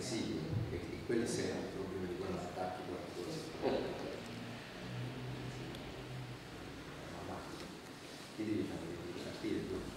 sì, e, e quelli servono proprio di quando attacchi qualcosa. Ma chi devi fare? Partire tu?